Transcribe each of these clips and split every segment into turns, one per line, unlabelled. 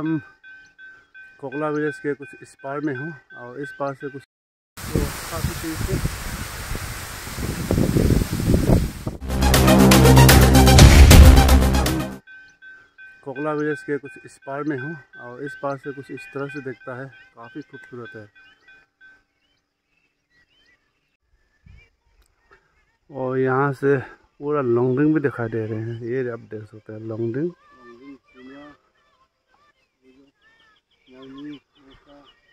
हम कोकला विलेज के कुछ इस पार में हूँ और इस पार से कुछ तो काफ़ी चीज़ कोकला विलेज के कुछ इस पार में हूँ और इस पार से कुछ इस तरह से दिखता है। काफ़ी खूबसूरत है। और यहाँ से पूरा लॉन्गडिंग भी दिखाई दे रहे हैं। ये आप देख सकते हैं लॉन्गडिंग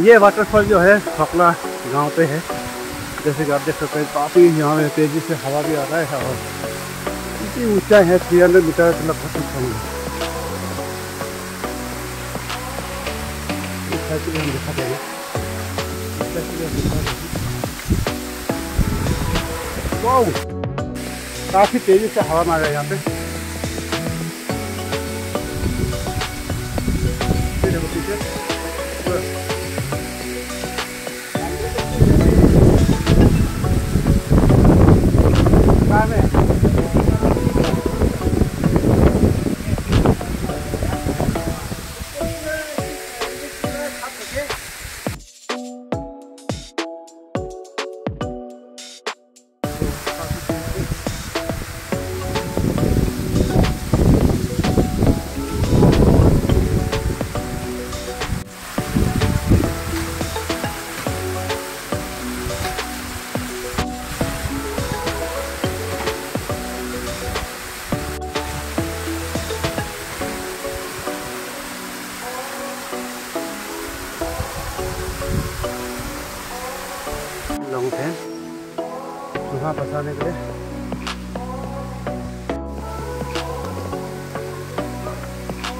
ये वाटरफॉल जो है खकला गाँव पे है। जैसे कि आप देख सकते हैं, काफ़ी यहाँ में तेज़ी से हवा भी आ रहा है और इतनी ऊंचाई है थ्री हंड्रेड मीटर लगभग भी हम काफ़ी तेज़ी से हवा मार रहा है यहाँ पे।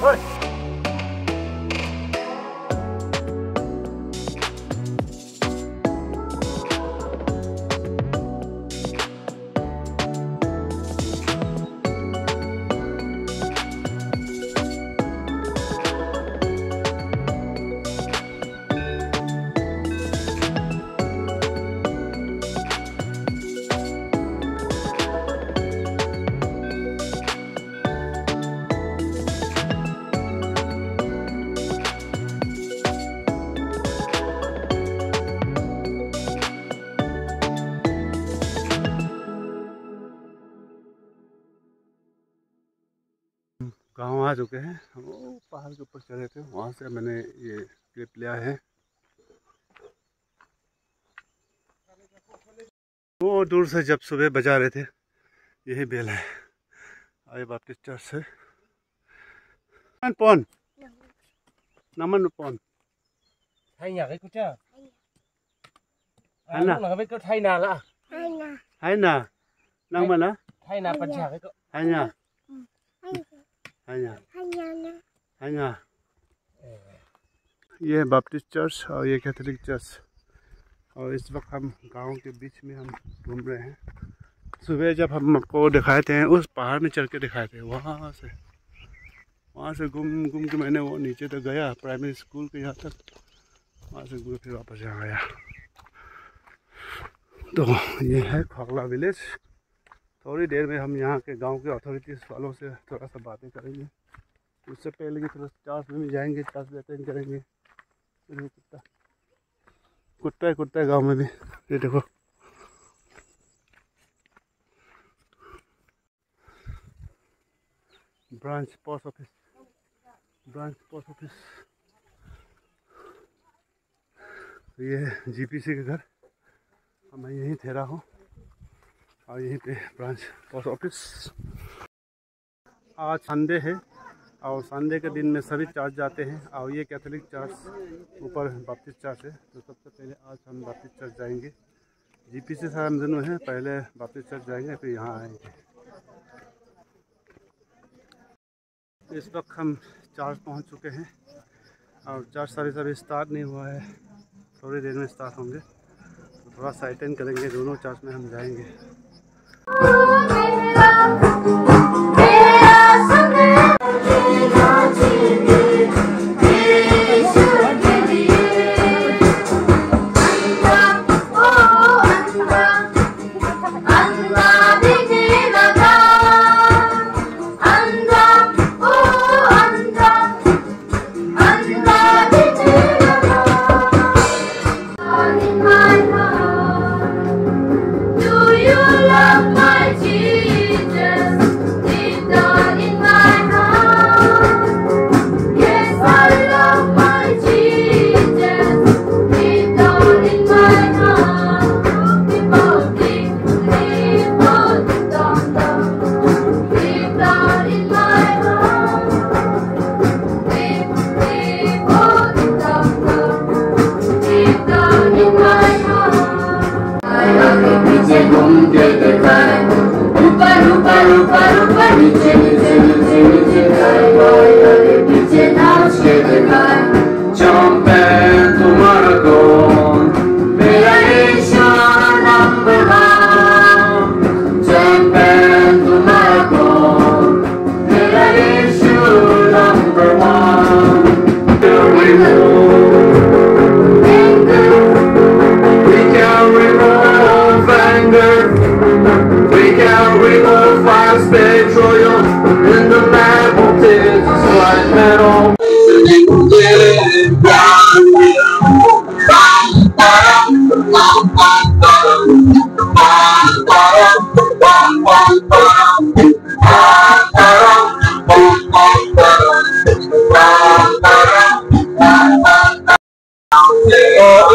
は。आ चुके हैं वो पहाड़ के ऊपर चले थे। वहाँ से मैंने ये क्लिप लिया है। वो दूर से जब सुबह बजा रहे थे यही बेल है। आए बाप्टिस्ट चर्च से। नमन पौन
नमन पौन
है ना? नमन थाइना थाइना हाया हाया eh. ये है चर्च और ये कैथोलिक चर्च और इस वक्त हम गाँव के बीच में हम घूम रहे हैं। सुबह जब हम आपको दिखाए थे उस पहाड़ में चढ़ के दिखाए थे वहाँ से वहाँ से घूम घूम के मैंने वो नीचे तक गया प्राइमरी स्कूल के यहाँ तक। वहाँ से घूम फिर वापस यहाँ आया। तो ये है खोखला विलेज थोड़ी देर में हम यहाँ के गाँव के अथॉरिटीज़ वालों से थोड़ा सा बातें करेंगे। उससे पहले कि थोड़ा चार्ज में भी जाएँगे, चार्ज अटेंड करेंगे। कुत्ता। कुत्ता है कुत्ता है गाँव में भी। ये देखो। Branch post office. Branch post office. ये जीपीसी के घर। मैं यहीं ठहरा हूँ। और यहीं पे ब्रांच पोस्ट ऑफ़िस आज संडे है और संडे के दिन में सभी चर्च जाते हैं और ये कैथोलिक चर्च ऊपर बाप्तिस्ट चर्च है। तो सबसे पहले आज हम बाप्तिस्ट चर्च जाएँगे। जीपीसी सारा में है, पहले बाप्तिस्ट चर्च जाएँगे, फिर यहाँ आएँगे। इस वक्त हम चार्ज पहुँच चुके हैं और चार्ज सर्विस अभी स्टार्ट नहीं हुआ है। थोड़ी देर में स्टार्ट होंगे। तो थोड़ा सा अटेंड करेंगे, दोनों चार्ज में हम जाएँगे।
Oh,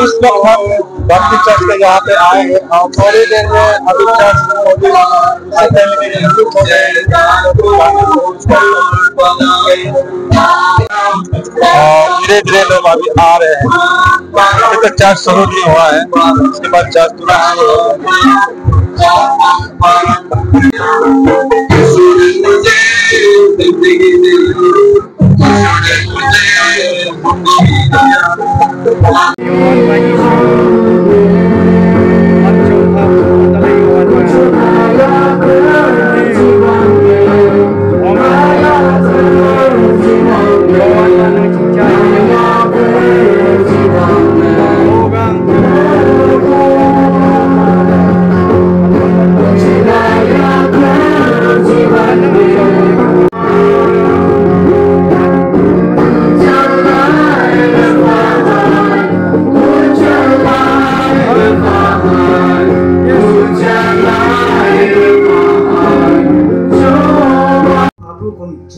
इस वक्त हम भक्ति चर्च के यहाँ पे आए हैं। और थोड़ी देर में अभी चर्च पहले मेरे हो। गए और धीरे धीरे लोग अभी आ रहे हैं। अभी तक चर्च शुरू नहीं हुआ है। उसके बाद चर्च तुरंत शुरू होगा
abu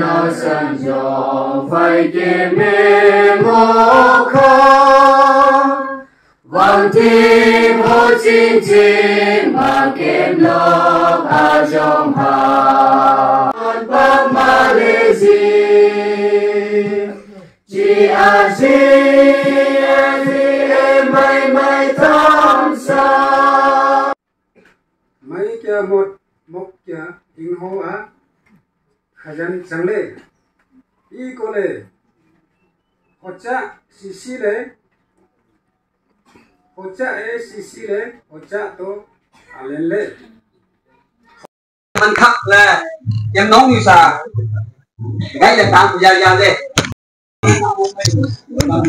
nó san yo phải kì
mê mô khó Vang thi mô chín
chín mà kiếm lô hà dòng hà. Bắc mà lê gì Chỉ à gì mây
mây thăm xa. Mấy chờ một một chờ tình hoa खजन चंगले। कोले।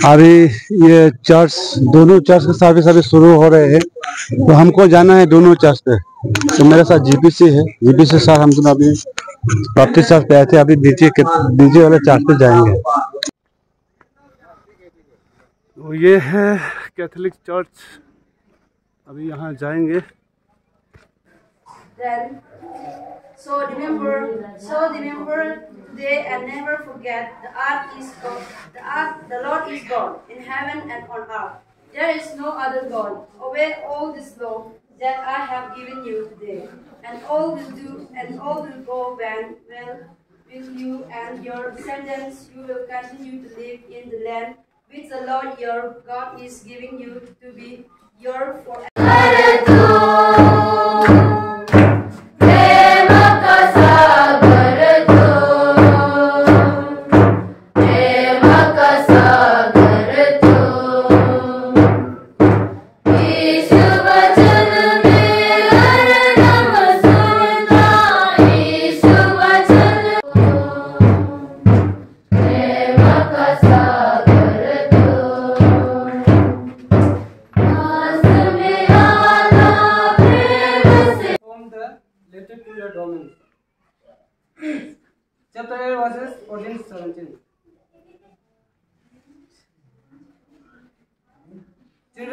अभी ये church दोनों church के साथ अभी शुरू हो रहे हैं। तो हमको जाना है दोनों चर्च पे। तो मेरे साथ जीपीसी है। जीपीसी साथ हम दोनों अभी बत्तीस चर्च पे आए थे अभी डीजे के डीजे वाले चर्च पे जाएँगे तो ये है कैथोलिक चर्च अभी यहाँ जाएँगे
Then, so remember, so remember today and never forget the earth is God. The earth, the Lord is God in heaven and on earth. There is no other God. Obey all this law that I have given you today, and all will do, and all will go well, well with you and your descendants. You will continue to live in the land which the Lord your God is giving you to be your forever.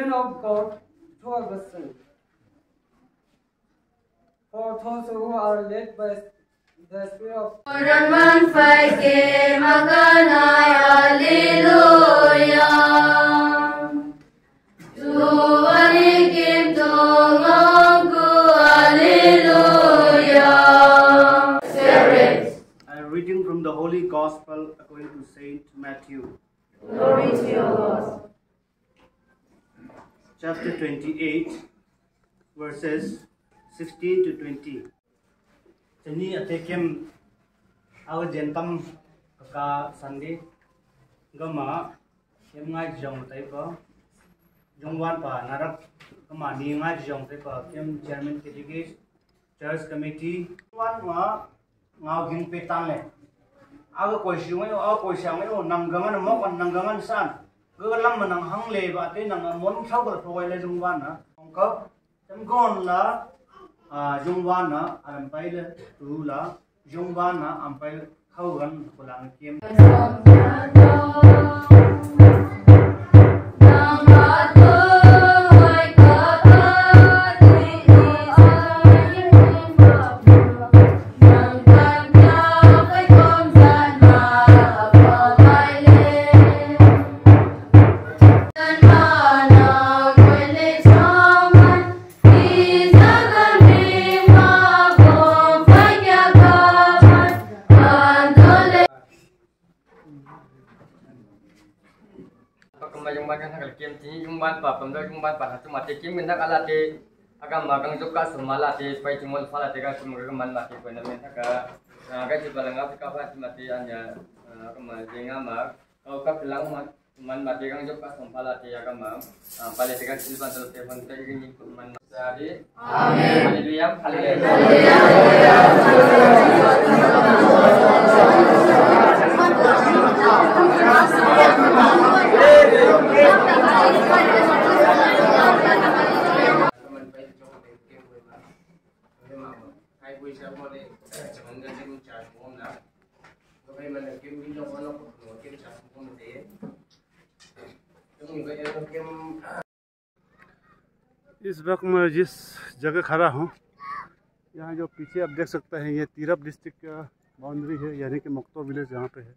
Children of God, to a person. For those who are led by the Spirit of
Orang pakai
chapter 28, verses 16 to 20. Chani atekem aw jentam ka sandi gama em ngai jong tai pa jongwan pa narak gama ni ngai jong tai pa kem chairman ketigis church committee wan wa ngau ging pe tan le aga koi shi ngai aga koi sia ngai nang gangan mo kan nang gangan san ก็ลำมันนังหังเลยว่าเต้นังมนเข้ากับพลอยเลยจงวันนะ
ของก็จำก่อนละอ่าจ
งวันนะอันไปเลยรู้ละจงวันนะอันไปเข้ากันคนละเกม
mati kimin tak ala te akan magang juga semala di pai cumul fala te sumur keman mati pun amin tak ka juga jiba lengap ka pa mati anja keman jenga mak kau kap bilang mat man mati kang juga sempala te akan mam pale te kan silban terus pun ini man jadi amin haleluya haleluya
इस वक्त मैं जिस जगह खड़ा हूँ, यहाँ जो पीछे आप देख सकते हैं, ये तीरप डिस्ट्रिक्ट का बाउंड्री है, यानी कि मकतो विलेज यहाँ पे है।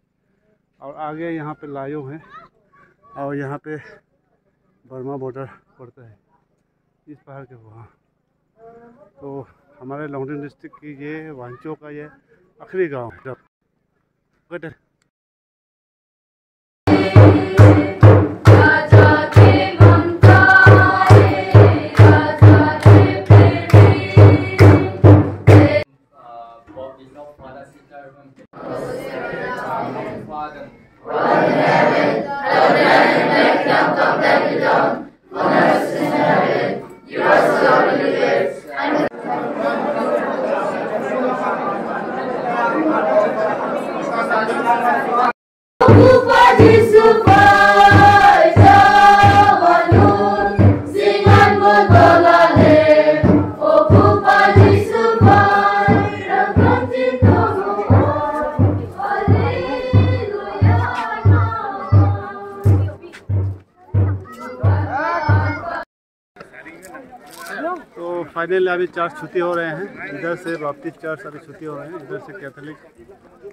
और आगे यहाँ पे लायो है, और यहाँ पे बर्मा बॉर्डर पड़ता है, इस पहाड़ के वहाँ। तो हमारे लॉन्गडिंग डिस्ट्रिक्ट की ये वांचो का ये आखिरी गाँव है। फाइनली अभी चर्च छुट्टी हो रहे हैं। इधर से बाप्टिस्ट चर्च अभी छुट्टी हो रहे हैं। इधर से कैथोलिक।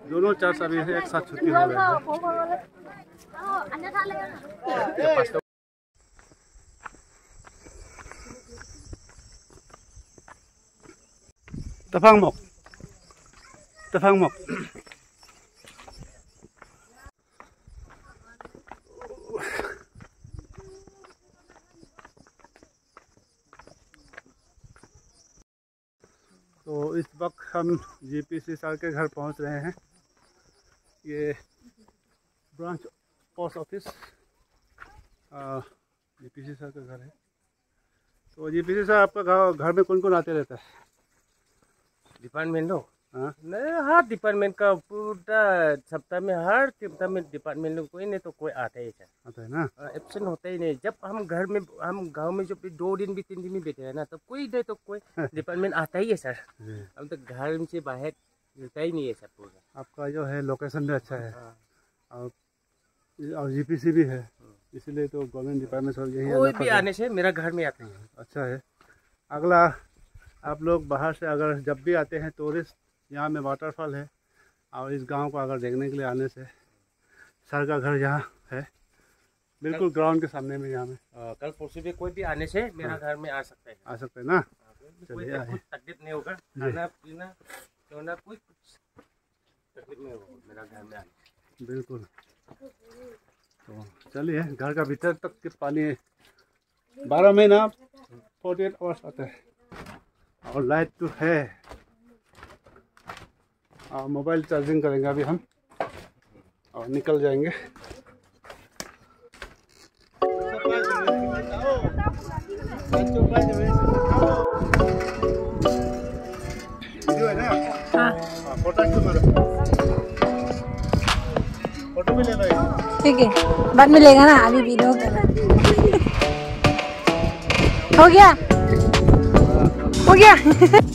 दोनों चर्च अभी एक साथ छुट्टी हो रहे हैं। तफांगमोक तफांगमोक तो इस वक्त हम जीपीसी सर के घर पहुँच रहे हैं। ये branch post office GPC sir का घर है। तो जीपीसी सर आपका घर घर में कौन कौन आते रहता है?
डिपार्टमेंट नहीं हर डिपार्टमेंट का पूरा सप्ताह में हर सप्ताह में डिपार्टमेंट में कोई नहीं तो कोई आता ही सर
आता है ना?
एब्सेंट होता ही नहीं। जब हम घर में हम गाँव में जब दो दिन भी तीन दिन भी बैठे हैं ना तो कोई नहीं तो कोई डिपार्टमेंट आता ही है सर। हम तो घर से बाहर रहता ही नहीं है सर पूरा।
आपका जो है लोकेशन भी अच्छा है। और और जीपीसी भी है। इसीलिए तो गवर्नमेंट डिपार्टमेंट सब यही
कोई भी
है।
आने से मेरा घर में आता है।
अच्छा है। अगला आप लोग बाहर से अगर जब भी आते हैं टूरिस्ट यहाँ में वाटरफॉल है और इस गाँव को अगर देखने के लिए आने से सर का घर यहाँ है। बिल्कुल ग्राउंड के सामने में यहाँ में।
अ, कल परसों भी कोई भी आने से मेरा घर में आ सकता है।
आ सकते हैं ना?
कोई
चलिए
तकलीफ़ नहीं होगा। खाना पीना सोना कोई तकलीफ़ नहीं होगा मेरा घर में आने
बिल्कुल। तो चलिए घर का भीतर तक के पानी बारह महीना फोर्टी एट आवर्स आता है। और लाइट तो है। मोबाइल चार्जिंग करेंगे अभी हम। और निकल जाएँगे। है।
ठीक है। बाद में लेगा ना अभी वीडियो हो गया? हो गया?